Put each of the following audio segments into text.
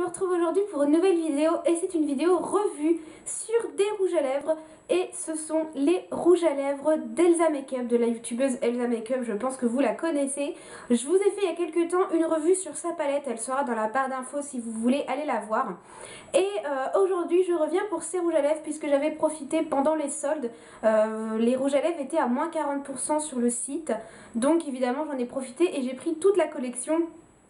me retrouve aujourd'hui pour une nouvelle vidéo et c'est une vidéo revue sur des rouges à lèvres et ce sont les rouges à lèvres d'Elsa Makeup, de la youtubeuse Elsa Makeup, je pense que vous la connaissez. Je vous ai fait il y a quelques temps une revue sur sa palette, elle sera dans la barre d'infos si vous voulez aller la voir. Et euh, aujourd'hui je reviens pour ces rouges à lèvres puisque j'avais profité pendant les soldes, euh, les rouges à lèvres étaient à moins 40% sur le site, donc évidemment j'en ai profité et j'ai pris toute la collection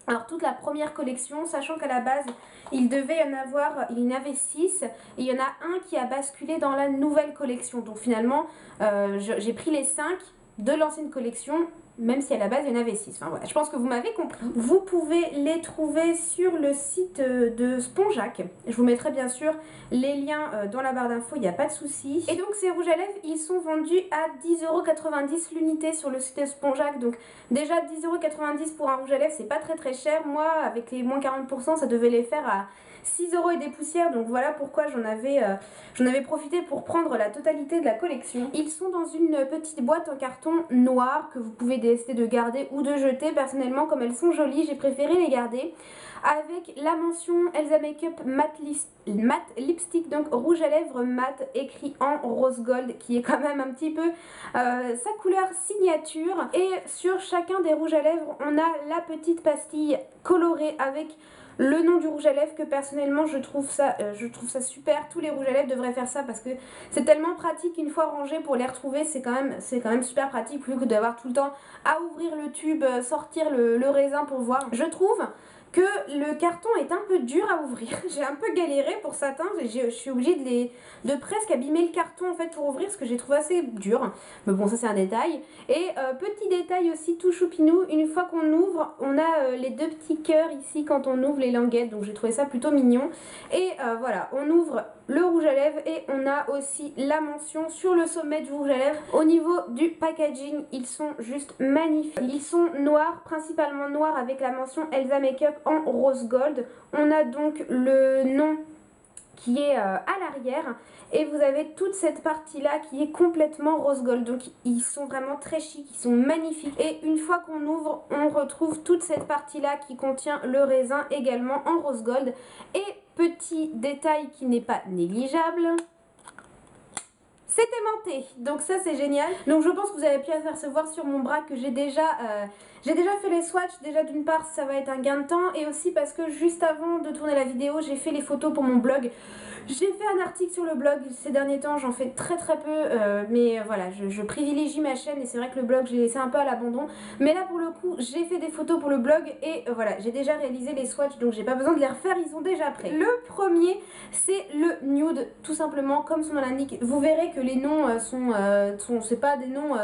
alors toute la première collection, sachant qu'à la base, il devait y en avoir, il y en avait 6, et il y en a un qui a basculé dans la nouvelle collection. Donc finalement, euh, j'ai pris les 5 de l'ancienne collection même si à la base il y en avait 6. Enfin voilà, je pense que vous m'avez compris. Vous pouvez les trouver sur le site euh, de Sponjac. Je vous mettrai bien sûr les liens euh, dans la barre d'infos, il n'y a pas de souci. Et donc ces rouges à lèvres, ils sont vendus à 10,90€ l'unité sur le site de Sponjac. Donc déjà 10,90€ pour un rouge à lèvres, c'est pas très très cher. Moi, avec les moins 40%, ça devait les faire à 6 euros et des poussières. Donc voilà pourquoi j'en avais, euh, j'en avais profité pour prendre la totalité de la collection. Ils sont dans une petite boîte en carton noir que vous pouvez décider de garder ou de jeter. Personnellement, comme elles sont jolies, j'ai préféré les garder. Avec la mention Elsa Makeup matte, matte lipstick, donc rouge à lèvres mat écrit en rose gold, qui est quand même un petit peu euh, sa couleur signature. Et sur chacun des rouges à lèvres, on a la petite pastille colorée avec le nom du rouge à lèvres que personnellement je trouve ça, euh, je trouve ça super. Tous les rouges à lèvres devraient faire ça parce que c'est tellement pratique une fois rangé pour les retrouver. C'est quand, même, quand même super pratique plus que d'avoir tout le temps à ouvrir le tube, euh, sortir le raisin pour voir. Je trouve que le carton est un peu dur à ouvrir. J'ai un peu galéré pour certains, je suis obligée de, les, de presque abîmer le carton en fait pour ouvrir ce que j'ai trouvé assez dur. Mais bon ça c'est un détail. Et euh, petit détail aussi tout choupinou, une fois qu'on ouvre, on a euh, les deux petits cœurs ici quand on ouvre les languettes. Donc j'ai trouvé ça plutôt mignon. Et euh, voilà, on ouvre le rouge à lèvres et on a aussi la mention sur le sommet du rouge à lèvres. Au niveau du packaging, ils sont juste magnifiques. Ils sont noirs, principalement noirs avec la mention Elsa Makeup en rose gold. On a donc le nom qui est euh, à l'arrière. Et vous avez toute cette partie là qui est complètement rose gold. Donc ils sont vraiment très chics, ils sont magnifiques. Et une fois qu'on ouvre on retrouve toute cette partie là qui contient le raisin également en rose gold. Et petit détail qui n'est pas négligeable c'est aimanté. Donc ça c'est génial. Donc je pense que vous avez pu apercevoir sur mon bras que j'ai déjà euh, j'ai déjà fait les swatchs, déjà d'une part ça va être un gain de temps et aussi parce que juste avant de tourner la vidéo j'ai fait les photos pour mon blog. J'ai fait un article sur le blog ces derniers temps, j'en fais très très peu euh, mais euh, voilà je, privilégie ma chaîne et c'est vrai que le blog j'ai laissé un peu à l'abandon mais là pour le coup j'ai fait des photos pour le blog et euh, voilà j'ai déjà réalisé les swatchs donc j'ai pas besoin de les refaire, ils sont déjà prêts. Le premier c'est le nude tout simplement comme son nom l'indique, vous verrez que les noms sont, sont c'est pas des noms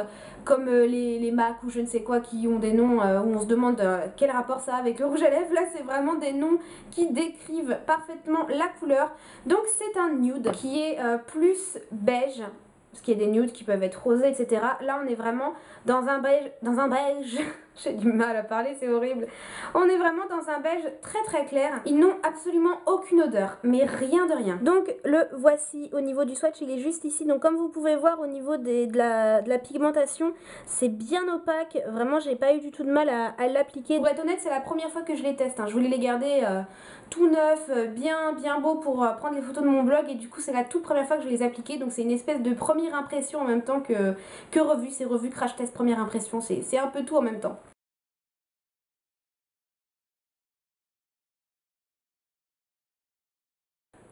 comme les, les Mac ou je ne sais quoi qui ont des noms euh, où on se demande euh, quel rapport ça a avec le rouge à lèvres. Là, c'est vraiment des noms qui décrivent parfaitement la couleur. Donc, c'est un nude qui est euh, plus beige parce qu'il y a des nudes qui peuvent être rosés, etc. Là, on est vraiment dans un beige, dans un beige, j'ai du mal à parler, c'est horrible. On est vraiment dans un beige très très clair. Ils n'ont absolument aucune odeur, mais rien de rien. Donc, le voici au niveau du swatch, il est juste ici. Donc, comme vous pouvez voir au niveau de, la, de, la, pigmentation, c'est bien opaque. Vraiment, j'ai pas eu du tout de mal à, l'appliquer. Pour être honnête, c'est la première fois que je les teste. Hein. Je voulais les garder euh, tout neufs, euh, bien bien beaux pour euh, prendre les photos de mon blog. Et du coup, c'est la toute première fois que je les ai appliqués. Donc, c'est une espèce de premier impression en même temps que, que revue. C'est revue crash test première impression, c'est un peu tout en même temps.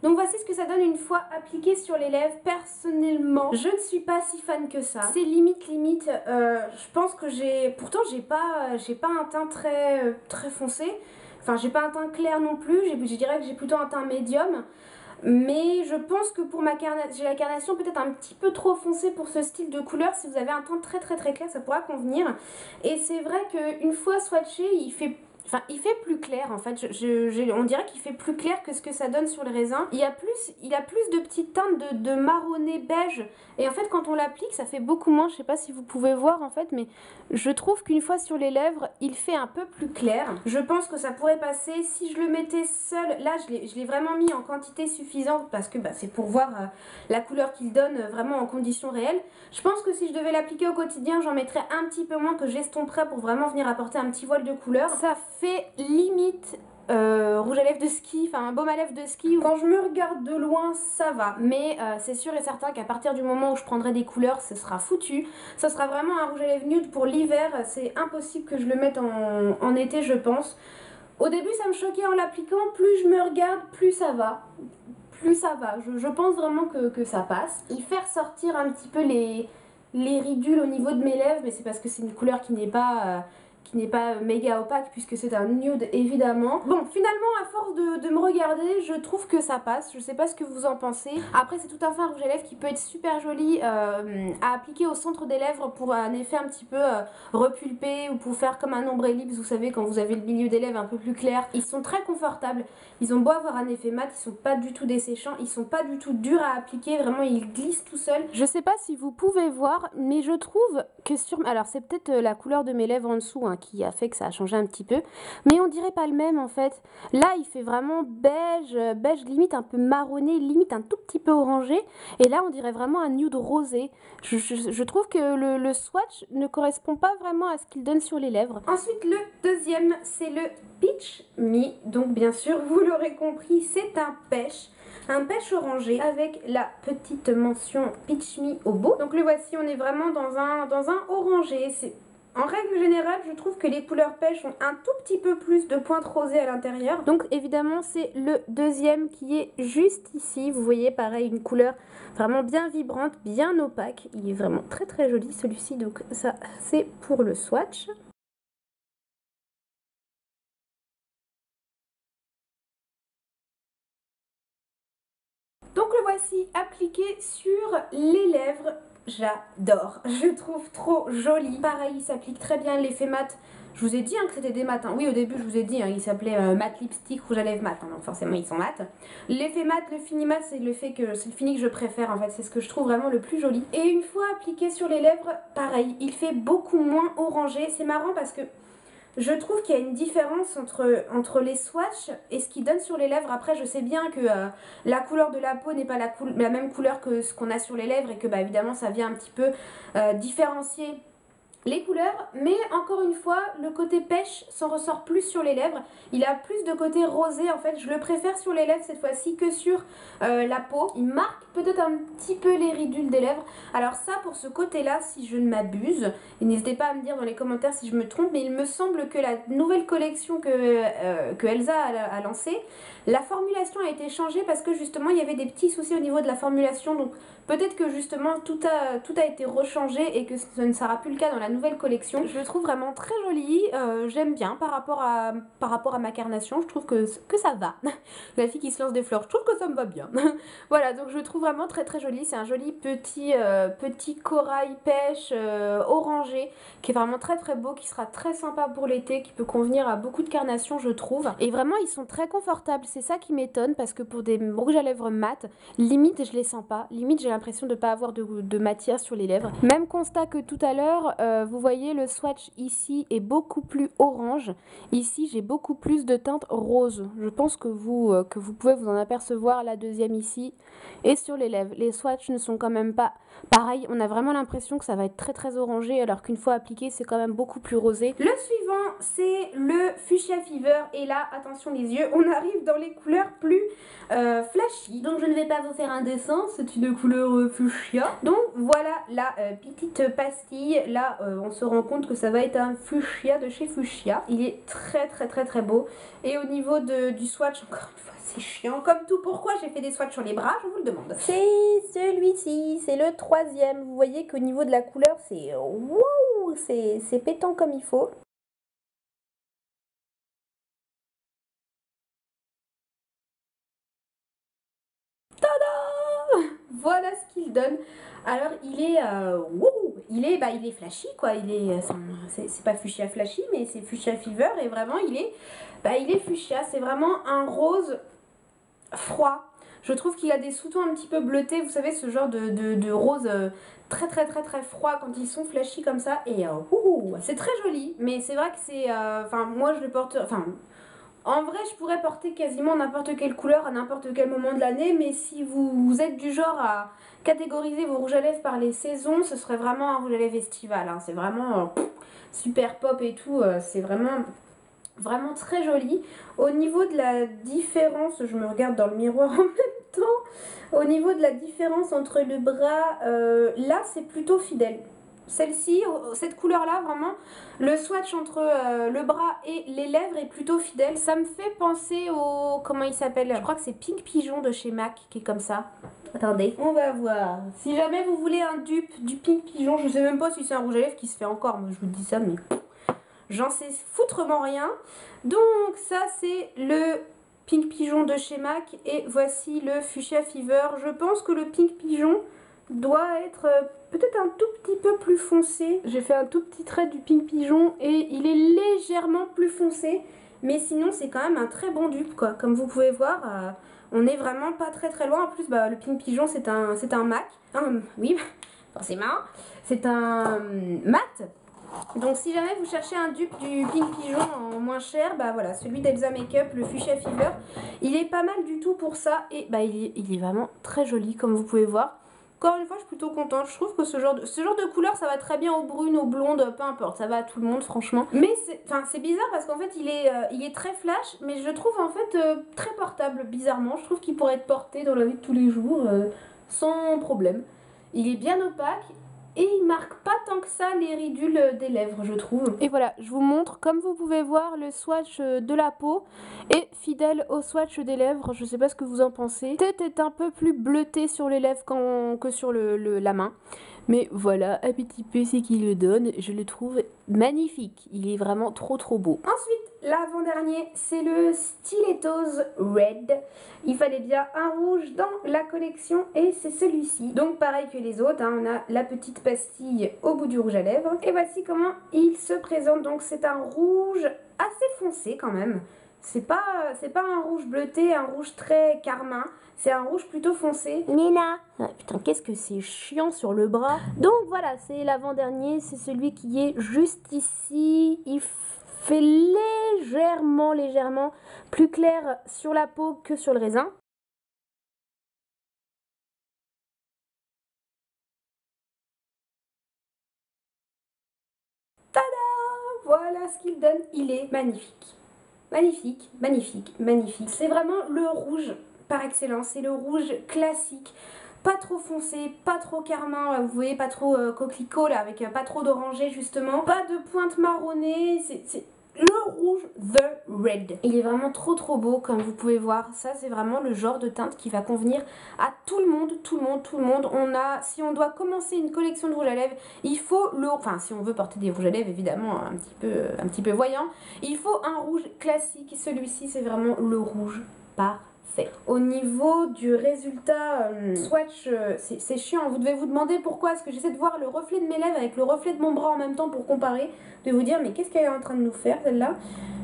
Donc voici ce que ça donne une fois appliqué sur les lèvres. Personnellement, je ne suis pas si fan que ça. C'est limite limite. Euh, je pense que j'ai... Pourtant, j'ai pas, j'ai pas un teint très, très foncé. Enfin, j'ai pas un teint clair non plus. Je dirais que j'ai plutôt un teint médium. Mais je pense que pour ma carnation, j'ai la carnation peut-être un petit peu trop foncée pour ce style de couleur. Si vous avez un teint très très très clair, ça pourra convenir. Et c'est vrai qu'une fois swatché, il fait Enfin, il fait plus clair en fait. Je, on dirait qu'il fait plus clair que ce que ça donne sur le raisin. Il, y a plus, il a plus de petites teintes de, de marronné beige. Et en fait, quand on l'applique, ça fait beaucoup moins. Je sais pas si vous pouvez voir en fait, mais je trouve qu'une fois sur les lèvres, il fait un peu plus clair. Je pense que ça pourrait passer si je le mettais seul. Là, je l'ai vraiment mis en quantité suffisante parce que bah, c'est pour voir euh, la couleur qu'il donne euh, vraiment en conditions réelles. Je pense que si je devais l'appliquer au quotidien, j'en mettrais un petit peu moins que j'estomperais pour vraiment venir apporter un petit voile de couleur. Ça fait limite euh, rouge à lèvres de ski, enfin un baume à lèvres de ski. Quand je me regarde de loin, ça va. Mais euh, c'est sûr et certain qu'à partir du moment où je prendrai des couleurs, ce sera foutu. Ça sera vraiment un rouge à lèvres nude pour l'hiver. C'est impossible que je le mette en, été, je pense. Au début, ça me choquait en l'appliquant. Plus je me regarde, plus ça va. Plus ça va. Je, pense vraiment que, ça passe. Il fait ressortir un petit peu les, les ridules au niveau de mes lèvres, mais c'est parce que c'est une couleur qui n'est pas... Euh, qui n'est pas méga opaque puisque c'est un nude évidemment. Bon, finalement, à force de, me regarder, je trouve que ça passe. Je sais pas ce que vous en pensez. Après, c'est tout un fin rouge à lèvres qui peut être super joli euh, à appliquer au centre des lèvres pour un effet un petit peu euh, repulpé ou pour faire comme un ombre ellipse, vous savez, quand vous avez le milieu des lèvres un peu plus clair. Ils sont très confortables. Ils ont beau avoir un effet mat, ils sont pas du tout desséchants, ils sont pas du tout durs à appliquer. Vraiment, ils glissent tout seuls. Je sais pas si vous pouvez voir, mais je trouve que sur... Alors, c'est peut-être euh, la couleur de mes lèvres en dessous, hein, qui a fait que ça a changé un petit peu. Mais on dirait pas le même en fait. Là, il fait vraiment beige, beige limite un peu marronné, limite un tout petit peu orangé. Et là, on dirait vraiment un nude rosé. Je, trouve que le, swatch ne correspond pas vraiment à ce qu'il donne sur les lèvres. Ensuite, le deuxième, c'est le Peach Me. Donc, bien sûr, vous l'aurez compris, c'est un pêche un pêche orangé avec la petite mention Peach Me au beau. Donc le voici, on est vraiment dans un, dans un orangé. En règle générale, je trouve que les couleurs pêche ont un tout petit peu plus de pointes rosées à l'intérieur. Donc évidemment, c'est le deuxième qui est juste ici. Vous voyez, pareil, une couleur vraiment bien vibrante, bien opaque. Il est vraiment très très joli celui-ci. Donc ça, c'est pour le swatch. Donc le voici appliqué sur les lèvres j'adore. Je trouve trop joli. Pareil, il s'applique très bien l'effet mat. Je vous ai dit hein, que c'était des mat. Hein. Oui, au début, je vous ai dit, hein, il s'appelait euh, mat lipstick rouge à lèvres mat. donc forcément, ils sont mat. L'effet mat, le fini mat, c'est le fait que c'est le fini que je préfère en fait. C'est ce que je trouve vraiment le plus joli. Et une fois appliqué sur les lèvres, pareil, il fait beaucoup moins orangé. C'est marrant parce que je trouve qu'il y a une différence entre, les swatchs et ce qu'ils donnent sur les lèvres. Après, je sais bien que euh, la couleur de la peau n'est pas la, la, même couleur que ce qu'on a sur les lèvres et que bah, évidemment ça vient un petit peu euh, différencier les couleurs, mais encore une fois, le côté pêche s'en ressort plus sur les lèvres. Il a plus de côté rosé, en fait, je le préfère sur les lèvres cette fois-ci que sur euh, la peau. Il marque peut-être un petit peu les ridules des lèvres. Alors ça, pour ce côté-là, si je ne m'abuse, et n'hésitez pas à me dire dans les commentaires si je me trompe, mais il me semble que la nouvelle collection que, euh, que Elsa a, lancée, la formulation a été changée parce que justement, il y avait des petits soucis au niveau de la formulation, donc Peut-être que justement tout a, tout a été rechangé et que ce ne sera plus le cas dans la nouvelle collection. Je le trouve vraiment très joli, euh, j'aime bien par rapport, à, par rapport à ma carnation, je trouve que, que ça va. la fille qui se lance des fleurs, je trouve que ça me va bien. voilà, donc je trouve vraiment très très joli, c'est un joli petit, euh, petit corail pêche euh, orangé qui est vraiment très très beau, qui sera très sympa pour l'été, qui peut convenir à beaucoup de carnations je trouve. Et vraiment ils sont très confortables, c'est ça qui m'étonne parce que pour des rouges à lèvres mat, limite je les sens pas, limite j'ai l'impression de pas avoir de, matière sur les lèvres. Même constat que tout à l'heure, euh, vous voyez le swatch ici est beaucoup plus orange. Ici j'ai beaucoup plus de teinte rose. Je pense que vous, que vous pouvez vous en apercevoir la deuxième ici et sur les swatchs ne sont quand même pas pareil. On a vraiment l'impression que ça va être très très orangé alors qu'une fois appliqué c'est quand même beaucoup plus rosé. Le suivant c'est le Fuchsia Fever et là attention les yeux, on arrive dans les couleurs plus euh, flashy. Donc je ne vais pas vous faire un dessin, c'est une couleur fuchsia. Donc voilà la euh, petite pastille. Là, euh, on se rend compte que ça va être un fuchsia de chez Fuchsia. Il est très très très très beau. Et au niveau de, du swatch, encore une fois, c'est chiant comme tout. Pourquoi j'ai fait des swatchs sur les bras? Je vous le demande. C'est celui-ci, c'est le troisième. Vous voyez qu'au niveau de la couleur, c'est wow, c'est pétant comme il faut. voilà ce qu'il donne. Alors il est, euh, il est, bah il est flashy quoi. Il est, c'est pas fuchsia flashy, mais c'est fuchsia fever et vraiment il est, bah il est fuchsia. C'est vraiment un rose froid. Je trouve qu'il a des sous-tons un petit peu bleutés, vous savez ce genre de, rose euh, très très très très froid quand ils sont flashy comme ça. Et euh, c'est très joli, mais c'est vrai que c'est, enfin moi je le porte, enfin en vrai, je pourrais porter quasiment n'importe quelle couleur à n'importe quel moment de l'année, mais si vous, êtes du genre à catégoriser vos rouges à lèvres par les saisons, ce serait vraiment un rouge à lèvres estival. Hein. C'est vraiment euh, super pop et tout, euh, c'est vraiment Vraiment très joli. Au niveau de la différence, je me regarde dans le miroir en même temps. Au niveau de la différence entre le bras, euh, là c'est plutôt fidèle. Celle-ci, cette couleur-là, vraiment, le swatch entre euh, le bras et les lèvres est plutôt fidèle. Ça me fait penser au... comment il s'appelle Je crois que c'est Pink Pigeon de chez MAC qui est comme ça. Attendez, on va voir. Si jamais vous voulez un dupe du Pink Pigeon, je sais même pas si c'est un rouge à lèvres qui se fait encore. Moi, je vous dis ça, mais j'en sais foutrement rien. Donc, ça, c'est le Pink Pigeon de chez MAC. Et voici le Fuchsia Fever. Je pense que le Pink Pigeon doit être euh, peut-être un tout petit peu plus foncé. J'ai fait un tout petit trait du Pink Pigeon et il est légèrement plus foncé. Mais sinon, c'est quand même un très bon dupe, quoi. Comme vous pouvez voir, euh, on n'est vraiment pas très très loin. En plus, bah, le Pink Pigeon, c'est un, un MAC. oui, forcément. C'est un mat. Donc si jamais vous cherchez un dupe du Pink Pigeon en moins cher, bah voilà, celui d'Elsa Makeup, le Fuchsia Fever, il est pas mal du tout pour ça et bah il est vraiment très joli comme vous pouvez voir. Encore une fois, je suis plutôt contente. Je trouve que ce genre de, ce couleur, ça va très bien aux brunes, aux blondes, peu importe. Ça va à tout le monde, franchement. Mais c'est bizarre parce qu'en fait, il est, euh, il est très flash, mais je le trouve en fait euh, très portable, bizarrement. Je trouve qu'il pourrait être porté dans la vie de tous les jours euh, sans problème. Il est bien opaque et il marque pas tant que ça les ridules des lèvres, je trouve. Et voilà, je vous montre, comme vous pouvez voir, le swatch de la peau est fidèle au swatch des lèvres. Je sais pas ce que vous en pensez. Tête est un peu plus bleutée sur les lèvres que sur la main. Mais voilà, un petit peu c'est qui le donne. Je le trouve magnifique. Il est vraiment trop trop beau. Ensuite, l'avant-dernier, c'est le Stilettos Red. Il fallait bien un rouge dans la collection et c'est celui-ci. Donc pareil que les autres, hein, on a la petite pastille au bout du rouge à lèvres. Et voici comment il se présente. Donc c'est un rouge assez foncé quand même. C'est pas, pas un rouge bleuté, un rouge très carmin. C'est un rouge plutôt foncé. Nina ah, Putain, qu'est-ce que c'est chiant sur le bras. Donc voilà, c'est l'avant-dernier. C'est celui qui est juste ici. Il fait légèrement, légèrement plus clair sur la peau que sur le raisin. Tada Voilà ce qu'il donne. Il est magnifique. Magnifique, magnifique, magnifique. C'est vraiment le rouge par excellence. C'est le rouge classique. Pas trop foncé, pas trop carmin, vous voyez, pas trop euh, coquelicot là, avec euh, pas trop d'oranger justement. Pas de pointe marronnée, c'est le rouge The Red. Il est vraiment trop trop beau comme vous pouvez voir. Ça c'est vraiment le genre de teinte qui va convenir à tout le monde, tout le monde, tout le monde. On a, si on doit commencer une collection de rouge à lèvres, il faut le, enfin si on veut porter des rouges à lèvres évidemment un petit peu, un petit peu voyant, il faut un rouge classique. Celui-ci c'est vraiment le rouge par au niveau du résultat euh, swatch, euh, c'est chiant, vous devez vous demander pourquoi est-ce que j'essaie de voir le reflet de mes lèvres avec le reflet de mon bras en même temps pour comparer, de vous dire mais qu'est-ce qu'elle est en train de nous faire celle-là?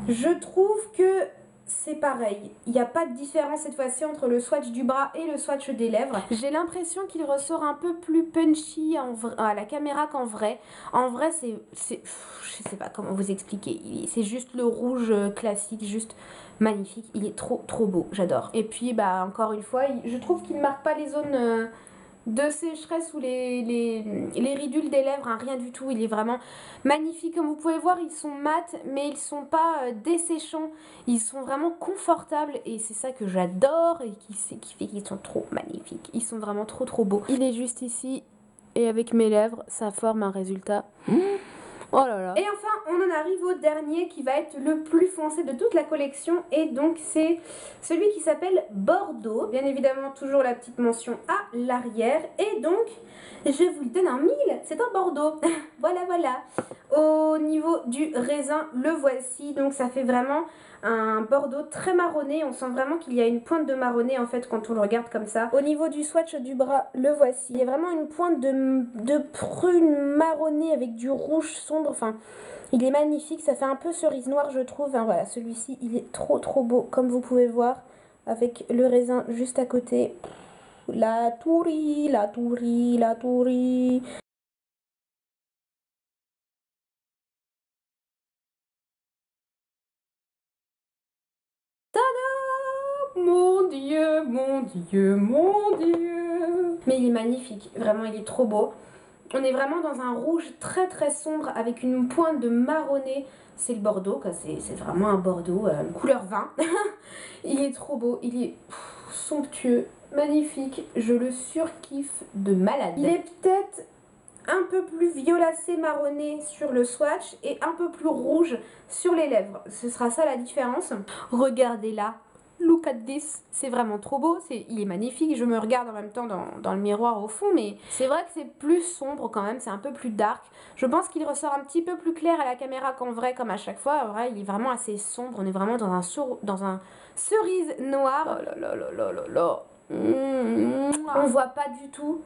Je trouve que c'est pareil. Il n'y a pas de différence cette fois-ci entre le swatch du bras et le swatch des lèvres. J'ai l'impression qu'il ressort un peu plus punchy à la caméra qu'en vrai. En vrai, c'est... Je sais pas comment vous expliquer. C'est juste le rouge euh, classique, juste magnifique. Il est trop, trop beau. J'adore. Et puis, bah, encore une fois, je trouve qu'il ne marque pas les zones... Euh, de sécheresse ou les, les, ridules des lèvres, hein, rien du tout. Il est vraiment magnifique. Comme vous pouvez voir, ils sont mat, mais ils sont pas euh, desséchants. Ils sont vraiment confortables et c'est ça que j'adore et qui, qui fait qu'ils sont trop magnifiques. Ils sont vraiment trop trop beaux. Il est juste ici et avec mes lèvres, ça forme un résultat. Mmh. Oh. Et enfin, on en arrive au dernier qui va être le plus foncé de toute la collection. Et donc, c'est celui qui s'appelle Bordeaux. Bien évidemment, toujours la petite mention à l'arrière. Et donc, je vous le donne en mille. C'est un Bordeaux. voilà, voilà. Au niveau du raisin, le voici. Donc, ça fait vraiment un bordeaux très marronné. On sent vraiment qu'il y a une pointe de marronné en fait quand on le regarde comme ça. Au niveau du swatch du bras, le voici. Il y a vraiment une pointe de, prune marronnée avec du rouge sombre. Enfin, il est magnifique. Ça fait un peu cerise noire je trouve. voilà, celui-ci il est trop trop beau comme vous pouvez voir. Avec le raisin juste à côté. La tourie, la tourie, la tourie. Mon Dieu, mon Dieu. Mais il est magnifique, vraiment, il est trop beau. On est vraiment dans un rouge très très sombre avec une pointe de marronné. C'est le Bordeaux, c'est vraiment un Bordeaux, euh, couleur vin. il est trop beau, il est somptueux, magnifique. Je le surkiffe de malade. Il est peut-être un peu plus violacé marronné sur le swatch et un peu plus rouge sur les lèvres. Ce sera ça la différence. Regardez là, look at this, c'est vraiment trop beau, c'est, il est magnifique, je me regarde en même temps dans, le miroir au fond, mais c'est vrai que c'est plus sombre quand même, c'est un peu plus dark. Je pense qu'il ressort un petit peu plus clair à la caméra qu'en vrai, comme à chaque fois. En vrai, il est vraiment assez sombre, on est vraiment dans un, dans un cerise noir. Oh là là là là là là. On voit pas du tout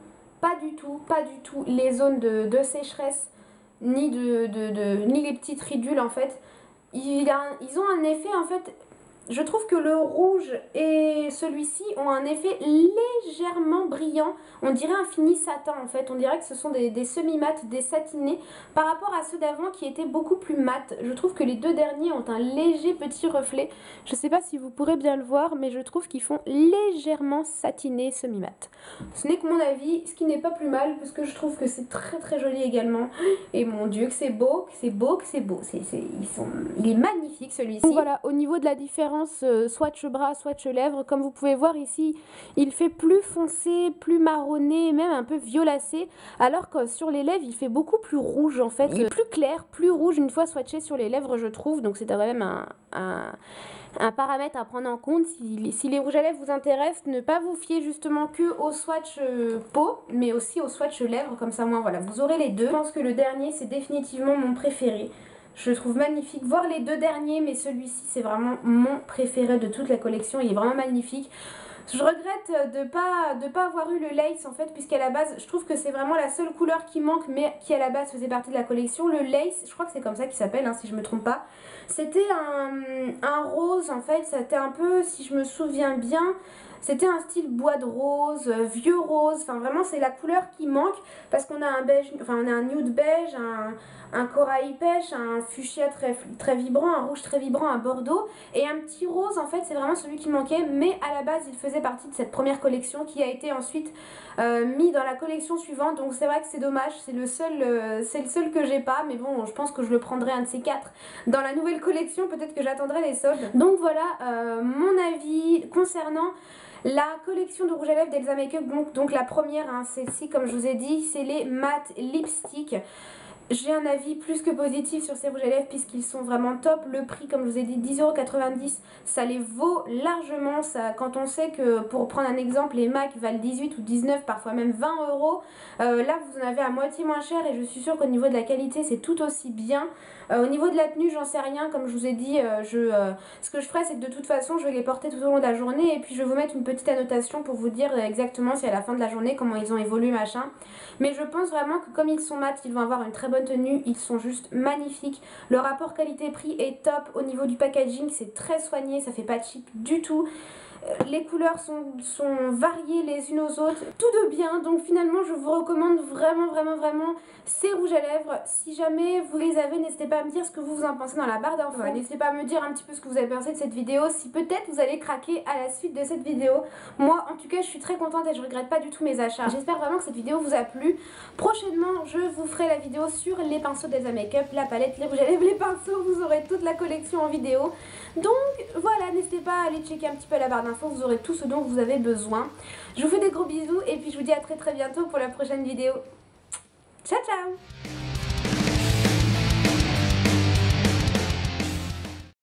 pas du tout, pas du tout les zones de, sécheresse, ni, de, de, ni les petites ridules en fait. ils ont un effet en fait je trouve que le rouge et celui-ci ont un effet légèrement brillant. On dirait un fini satin en fait. On dirait que ce sont des, semi-mat, des satinés par rapport à ceux d'avant qui étaient beaucoup plus mat. Je trouve que les deux derniers ont un léger petit reflet. Je ne sais pas si vous pourrez bien le voir, mais je trouve qu'ils font légèrement satiné semi-mat. Ce n'est que mon avis, ce qui n'est pas plus mal parce que je trouve que c'est très très joli également. Et mon dieu que c'est beau, que c'est beau, que c'est beau. C'est, ils sont, il est magnifique celui-ci. Voilà, au niveau de la différence euh, swatch bras, swatch lèvres. Comme vous pouvez voir ici, il fait plus foncé, plus marronné, même un peu violacé. Alors que sur les lèvres, il fait beaucoup plus rouge en fait. plus clair, plus rouge une fois swatché sur les lèvres, je trouve. Donc c'est quand même un, un, paramètre à prendre en compte. Si, si, les rouges à lèvres vous intéressent, ne pas vous fier justement que au swatch euh, peau, mais aussi au swatch lèvres. Comme ça, moi, voilà, vous aurez les deux. Je pense que le dernier, c'est définitivement mon préféré. Je le trouve magnifique, voir les deux derniers, mais celui-ci c'est vraiment mon préféré de toute la collection, il est vraiment magnifique. Je regrette de pas de pas avoir eu le lace en fait puisqu'à la base je trouve que c'est vraiment la seule couleur qui manque mais qui à la base faisait partie de la collection. Le lace, je crois que c'est comme ça qu'il s'appelle hein, si je me trompe pas. C'était un, un, rose en fait, c'était un peu si je me souviens bien c'était un style bois de rose, euh, vieux rose, enfin vraiment c'est la couleur qui manque parce qu'on a un beige, enfin on a un nude beige, un, un corail pêche, un fuchsia très, très vibrant, un rouge très vibrant, un bordeaux et un petit rose. En fait c'est vraiment celui qui manquait. Mais à la base il faisait partie de cette première collection qui a été ensuite euh, mis dans la collection suivante. Donc c'est vrai que c'est dommage, c'est le seul euh, le seul que j'ai pas. Mais bon je pense que je le prendrai un de ces quatre dans la nouvelle collection. Peut-être que j'attendrai les soldes. Donc voilà mon avis concernant la collection de rouge à lèvres d'Elsa Makeup, donc, la première, hein, celle-ci comme je vous ai dit, c'est les matte lipstick. J'ai un avis plus que positif sur ces rouges à lèvres puisqu'ils sont vraiment top. Le prix, comme je vous ai dit, 10,90€, ça les vaut largement. Ça, quand on sait que, pour prendre un exemple, les MAC valent 18 ou 19, parfois même 20 euros, euh, là vous en avez à moitié moins cher et je suis sûre qu'au niveau de la qualité, c'est tout aussi bien. Euh, au niveau de la tenue, j'en sais rien. Comme je vous ai dit, euh, je, ce que je ferai, c'est que de toute façon, je vais les porter tout au long de la journée et puis je vais vous mettre une petite annotation pour vous dire exactement si à la fin de la journée, comment ils ont évolué, machin. Mais je pense vraiment que comme ils sont mat, ils vont avoir une très bonne tenue, ils sont juste magnifiques. Le rapport qualité-prix est top. Au niveau du packaging, c'est très soigné, ça fait pas cheap du tout. Les couleurs sont, sont, variées les unes aux autres, tout de bien, donc finalement je vous recommande vraiment vraiment vraiment ces rouges à lèvres. Si jamais vous les avez, n'hésitez pas à me dire ce que vous en pensez dans la barre d'infos. N'hésitez pas à me dire un petit peu ce que vous avez pensé de cette vidéo, si peut-être vous allez craquer à la suite de cette vidéo. Moi en tout cas je suis très contente et je regrette pas du tout mes achats. J'espère vraiment que cette vidéo vous a plu. Prochainement je vous ferai la vidéo sur les pinceaux d'Elsa Makeup, la palette, les rouges à lèvres, les pinceaux, vous aurez toute la collection en vidéo. Donc voilà, n'hésitez pas à aller checker un petit peu la barre d'infos vous aurez tout ce dont vous avez besoin. Je vous fais des gros bisous et puis je vous dis à très très bientôt pour la prochaine vidéo. Ciao ciao